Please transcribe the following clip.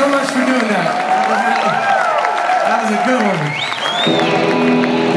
so much for doing that. That was a good one.